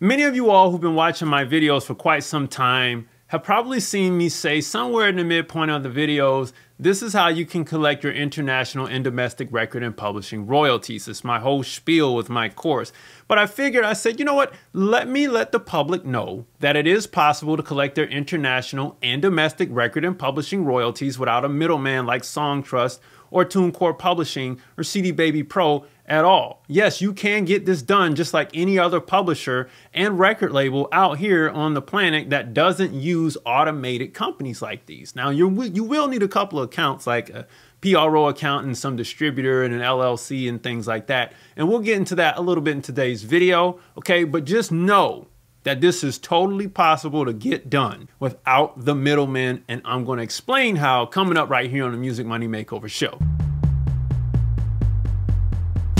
Many of you all who've been watching my videos for quite some time have probably seen me say somewhere in the midpoint of the videos, this is how you can collect your international and domestic record and publishing royalties. It's my whole spiel with my course. But I figured, I said, you know what? Let me let the public know that it is possible to collect their international and domestic record and publishing royalties without a middleman like Songtrust or TuneCore Publishing or CD Baby Pro at all. Yes, you can get this done just like any other publisher and record label out here on the planet that doesn't use automated companies like these. Now, you you will need a couple of accounts like a PRO account and some distributor and an LLC and things like that. And we'll get into that a little bit in today's video, okay? But just know that this is totally possible to get done without the middleman. And I'm going to explain how coming up right here on the Music Money Makeover Show.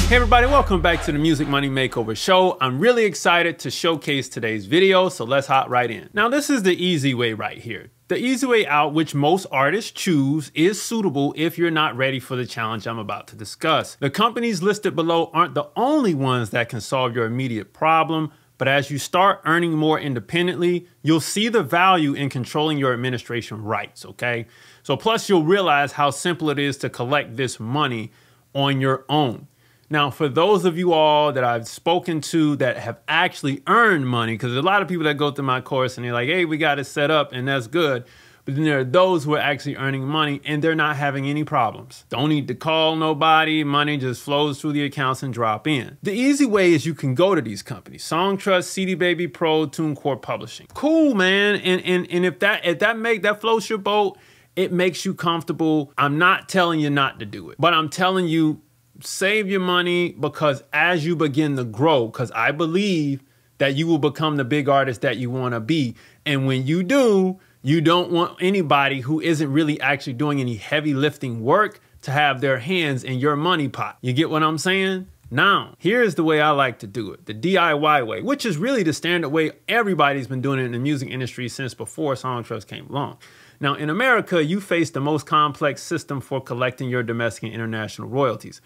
Hey everybody, welcome back to the Music Money Makeover Show. I'm really excited to showcase today's video, so let's hop right in. Now this is the easy way right here. The easy way out, which most artists choose, is suitable if you're not ready for the challenge I'm about to discuss. The companies listed below aren't the only ones that can solve your immediate problem, but as you start earning more independently, you'll see the value in controlling your administration rights, okay? So plus you'll realize how simple it is to collect this money on your own. Now, for those of you all that I've spoken to that have actually earned money, because a lot of people that go through my course and they're like, hey, we got it set up and that's good. But then there are those who are actually earning money and they're not having any problems. Don't need to call nobody. Money just flows through the accounts and drop in. The easy way is you can go to these companies. Songtrust, CD Baby Pro, TuneCore Publishing. Cool, man. And and and if that if that make that floats your boat, it makes you comfortable. I'm not telling you not to do it, but I'm telling you save your money because as you begin to grow, because I believe that you will become the big artist that you want to be. And when you do, you don't want anybody who isn't really actually doing any heavy lifting work to have their hands in your money pot. You get what I'm saying? Now, here's the way I like to do it the DIY way, which is really the standard way everybody's been doing it in the music industry since before Songtrust came along. Now, in America, you face the most complex system for collecting your domestic and international royalties,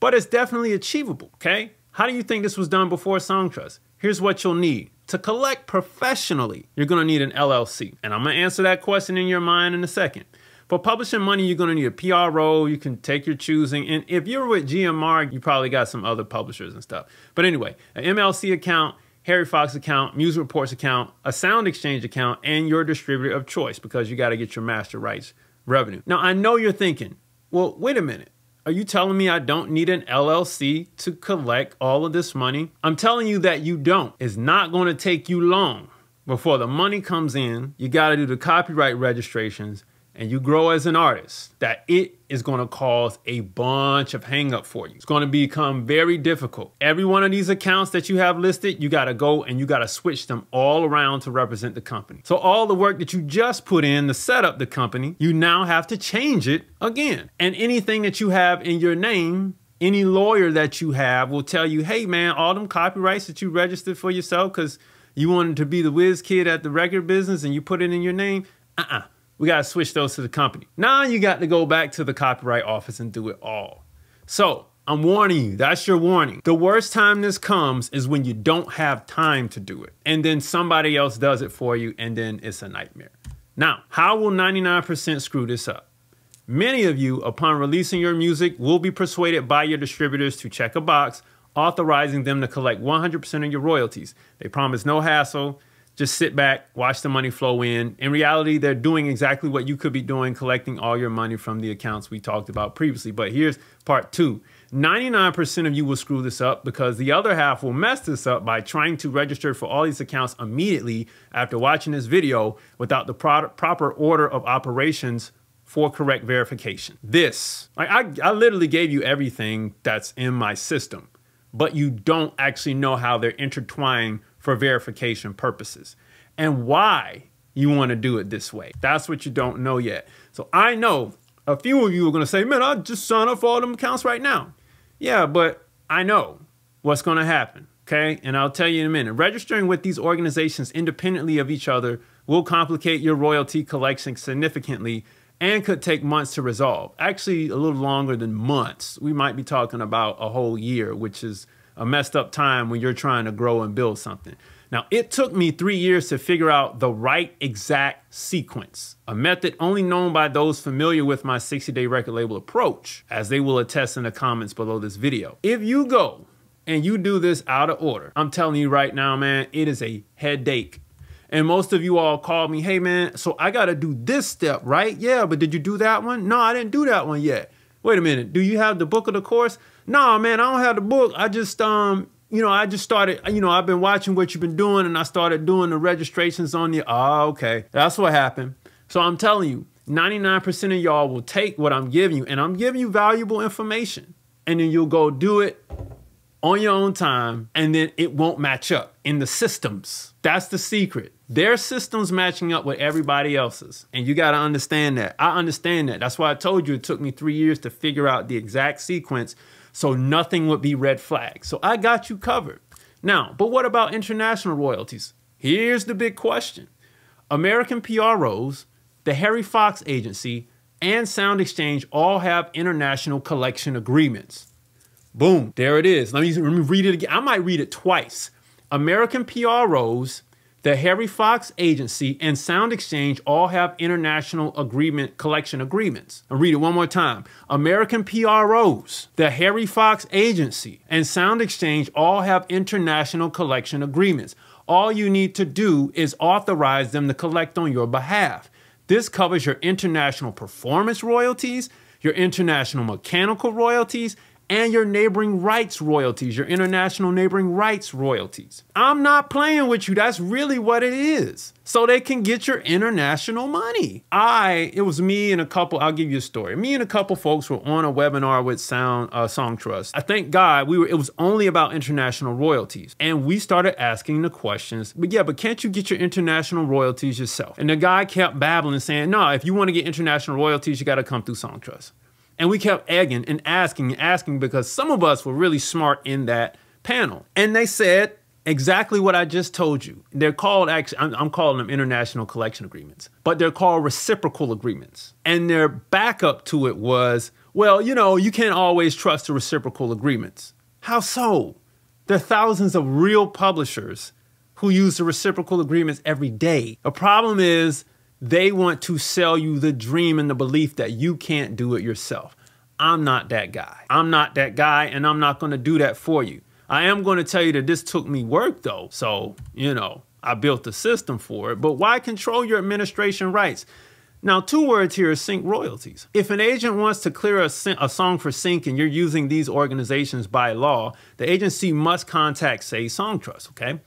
but it's definitely achievable, okay? How do you think this was done before Songtrust? Here's what you'll need to collect professionally, you're gonna need an LLC. And I'm gonna answer that question in your mind in a second. For publishing money, you're gonna need a PRO, you can take your choosing. And if you're with GMR, you probably got some other publishers and stuff. But anyway, an MLC account, Harry Fox account, Music Reports account, a Sound Exchange account, and your distributor of choice because you gotta get your master rights revenue. Now, I know you're thinking, well, wait a minute. Are you telling me I don't need an LLC to collect all of this money? I'm telling you that you don't. It's not going to take you long before the money comes in. You got to do the copyright registrations and you grow as an artist, that it is going to cause a bunch of hangup for you. It's going to become very difficult. Every one of these accounts that you have listed, you got to go and you got to switch them all around to represent the company. So all the work that you just put in to set up the company, you now have to change it again. And anything that you have in your name any lawyer that you have will tell you, hey man, all them copyrights that you registered for yourself because you wanted to be the whiz kid at the record business and you put it in your name, uh-uh we got to switch those to the company. Now you got to go back to the copyright office and do it all. So I'm warning you, that's your warning. The worst time this comes is when you don't have time to do it. And then somebody else does it for you, and then it's a nightmare. Now, how will 99% screw this up? Many of you, upon releasing your music, will be persuaded by your distributors to check a box authorizing them to collect 100% of your royalties. They promise no hassle, just sit back, watch the money flow in. In reality, they're doing exactly what you could be doing, collecting all your money from the accounts we talked about previously. But here's part two 99% of you will screw this up because the other half will mess this up by trying to register for all these accounts immediately after watching this video without the pro proper order of operations for correct verification. This, like I, I literally gave you everything that's in my system, but you don't actually know how they're intertwined for verification purposes and why you want to do it this way. That's what you don't know yet. So I know a few of you are going to say, man, I'll just sign up for all them accounts right now. Yeah, but I know what's going to happen. Okay. And I'll tell you in a minute. Registering with these organizations independently of each other will complicate your royalty collection significantly and could take months to resolve. Actually, a little longer than months. We might be talking about a whole year, which is a messed up time when you're trying to grow and build something. Now, it took me three years to figure out the right exact sequence, a method only known by those familiar with my 60 day record label approach, as they will attest in the comments below this video. If you go and you do this out of order, I'm telling you right now, man, it is a headache. And most of you all called me, hey man, so I gotta do this step, right? Yeah, but did you do that one? No, I didn't do that one yet. Wait a minute, do you have the book of the course? No, man, I don't have the book. I just um, you know, I just started, you know, I've been watching what you've been doing and I started doing the registrations on you. Oh, okay. That's what happened. So I'm telling you, 99% of y'all will take what I'm giving you and I'm giving you valuable information. And then you'll go do it on your own time and then it won't match up in the systems. That's the secret. Their system's matching up with everybody else's. And you got to understand that. I understand that. That's why I told you it took me three years to figure out the exact sequence so nothing would be red flags. So I got you covered. Now, but what about international royalties? Here's the big question. American PROs, the Harry Fox Agency, and Sound Exchange all have international collection agreements. Boom, there it is. Let me, let me read it again. I might read it twice. American PROs, the Harry Fox Agency, and Sound Exchange all have international agreement collection agreements. I'll read it one more time. American PROs, the Harry Fox Agency, and Sound Exchange all have international collection agreements. All you need to do is authorize them to collect on your behalf. This covers your international performance royalties, your international mechanical royalties, and your neighboring rights royalties, your international neighboring rights royalties. I'm not playing with you. That's really what it is. So they can get your international money. I, it was me and a couple, I'll give you a story. Me and a couple folks were on a webinar with Sound uh, Songtrust. I thank God we were, it was only about international royalties. And we started asking the questions, but yeah, but can't you get your international royalties yourself? And the guy kept babbling saying, no, if you want to get international royalties, you got to come through Songtrust. And we kept egging and asking and asking because some of us were really smart in that panel. And they said exactly what I just told you. They're called, actually, I'm, I'm calling them international collection agreements, but they're called reciprocal agreements. And their backup to it was, well, you know, you can't always trust the reciprocal agreements. How so? There are thousands of real publishers who use the reciprocal agreements every day. The problem is they want to sell you the dream and the belief that you can't do it yourself. I'm not that guy. I'm not that guy, and I'm not going to do that for you. I am going to tell you that this took me work, though. So, you know, I built a system for it. But why control your administration rights? Now, two words here sync royalties. If an agent wants to clear a, a, song for sync and you're using these organizations by law, the agency must contact, say, Songtrust, okay?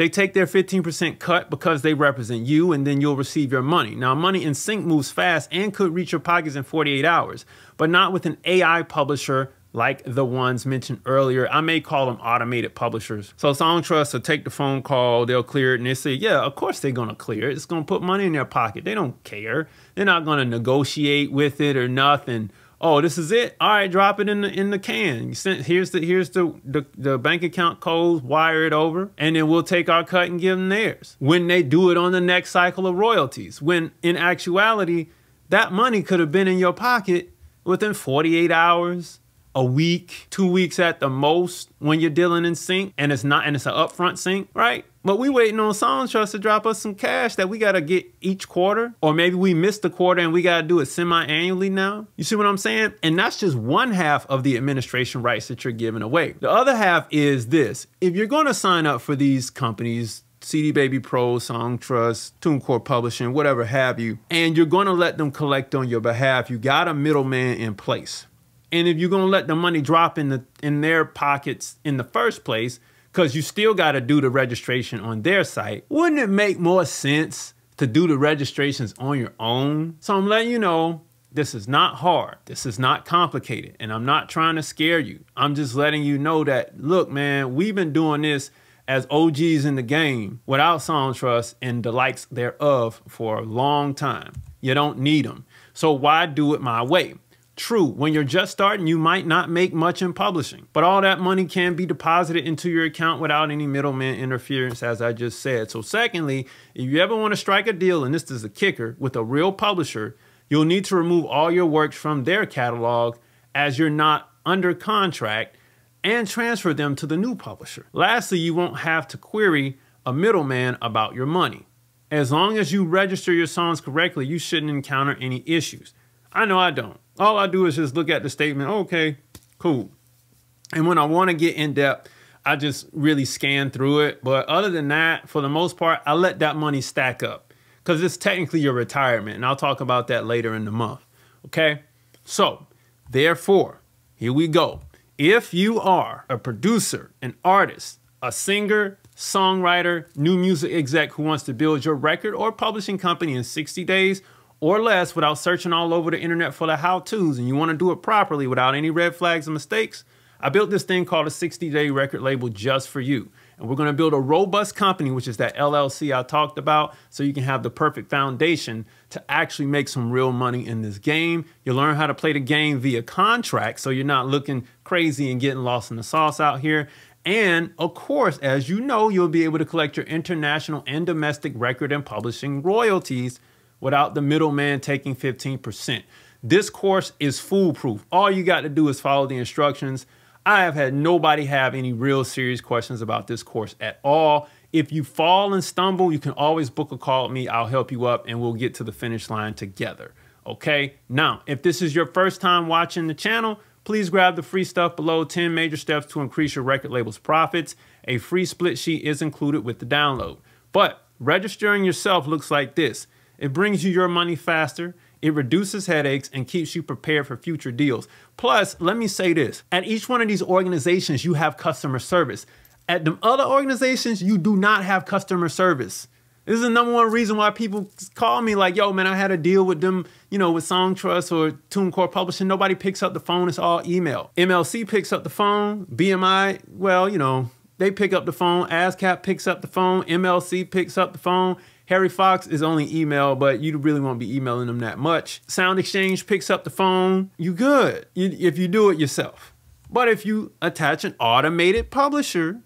They take their 15% cut because they represent you, and then you'll receive your money. Now, money in sync moves fast and could reach your pockets in 48 hours, but not with an AI publisher like the ones mentioned earlier. I may call them automated publishers. So Songtrust will take the phone call, they'll clear it, and they say, yeah, of course they're gonna clear it. It's gonna put money in their pocket. They don't care. They're not gonna negotiate with it or nothing oh, this is it. All right, drop it in the in the can. Here's the here's the, the the bank account code. Wire it over, and then we'll take our cut and give them theirs. When they do it on the next cycle of royalties, when in actuality, that money could have been in your pocket within 48 hours, a week, two weeks at the most when you're dealing in sync, and it's not and it's an upfront sync, right? But we waiting on Songtrust to drop us some cash that we gotta get each quarter, or maybe we missed the quarter and we gotta do it semi-annually now. You see what I'm saying? And that's just one half of the administration rights that you're giving away. The other half is this: if you're gonna sign up for these companies, CD Baby Pro, Songtrust, TuneCore Publishing, whatever have you, and you're gonna let them collect on your behalf, you got a middleman in place. And if you're gonna let the money drop in the in their pockets in the first place, because you still got to do the registration on their site. Wouldn't it make more sense to do the registrations on your own? So I'm letting you know this is not hard. This is not complicated. And I'm not trying to scare you. I'm just letting you know that, look, man, we've been doing this as OGs in the game without Songtrust and the likes thereof for a long time. You don't need them. So why do it my way? True, when you're just starting, you might not make much in publishing, but all that money can be deposited into your account without any middleman interference, as I just said. So, secondly, if you ever want to strike a deal, and this is a kicker, with a real publisher, you'll need to remove all your works from their catalog as you're not under contract and transfer them to the new publisher. Lastly, you won't have to query a middleman about your money. As long as you register your songs correctly, you shouldn't encounter any issues. I know I don't. All I do is just look at the statement, okay, cool. And when I want to get in depth, I just really scan through it. But other than that, for the most part, I let that money stack up because it's technically your retirement. And I'll talk about that later in the month. Okay. So, therefore, here we go. If you are a producer, an artist, a singer, songwriter, new music exec who wants to build your record or publishing company in 60 days or less without searching all over the internet for the how to's and you want to do it properly without any red flags and mistakes, I built this thing called a 60 day record label just for you. And we're going to build a robust company, which is that LLC I talked about, so you can have the perfect foundation to actually make some real money in this game. You'll learn how to play the game via contract, so you're not looking crazy and getting lost in the sauce out here. And of course, as you know, you'll be able to collect your international and domestic record and publishing royalties without the middleman taking 15%. This course is foolproof. All you got to do is follow the instructions. I have had nobody have any real serious questions about this course at all. If you fall and stumble, you can always book a call with me. I'll help you up and we'll get to the finish line together. Okay. Now, if this is your first time watching the channel, please grab the free stuff below 10 major steps to increase your record label's profits. A free split sheet is included with the download. But registering yourself looks like this. It brings you your money faster. It reduces headaches and keeps you prepared for future deals. Plus, let me say this at each one of these organizations, you have customer service. At the other organizations, you do not have customer service. This is the number one reason why people call me like, yo, man, I had a deal with them, you know, with Songtrust or TuneCore Publishing. Nobody picks up the phone. It's all email. MLC picks up the phone. BMI, well, you know, they pick up the phone. ASCAP picks up the phone. MLC picks up the phone. Harry Fox is only email, but you really won't be emailing them that much. Sound Exchange picks up the phone. You good you, if you do it yourself. But if you attach an automated publisher,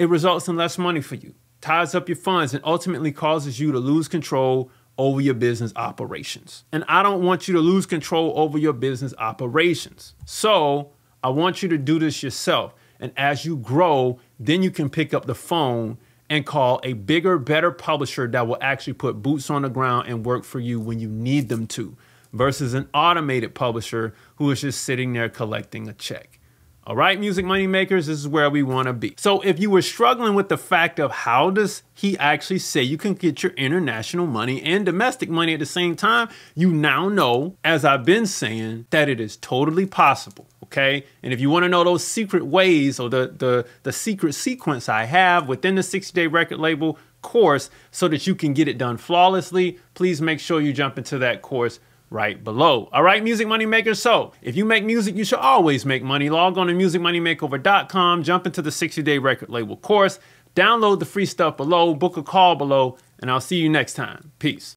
it results in less money for you, ties up your funds, and ultimately causes you to lose control over your business operations. And I don't want you to lose control over your business operations. So I want you to do this yourself. And as you grow, then you can pick up the phone and call a bigger, better publisher that will actually put boots on the ground and work for you when you need them to, versus an automated publisher who is just sitting there collecting a check. All right, music money makers, this is where we want to be. So if you were struggling with the fact of how does he actually say you can get your international money and domestic money at the same time, you now know, as I've been saying, that it is totally possible. Okay. And if you want to know those secret ways or the, the, the secret sequence I have within the 60 day record label course so that you can get it done flawlessly, please make sure you jump into that course right below. All right, Music Money Makers. So if you make music, you should always make money. Log on to musicmoneymakeover.com, jump into the 60 day record label course, download the free stuff below, book a call below, and I'll see you next time. Peace.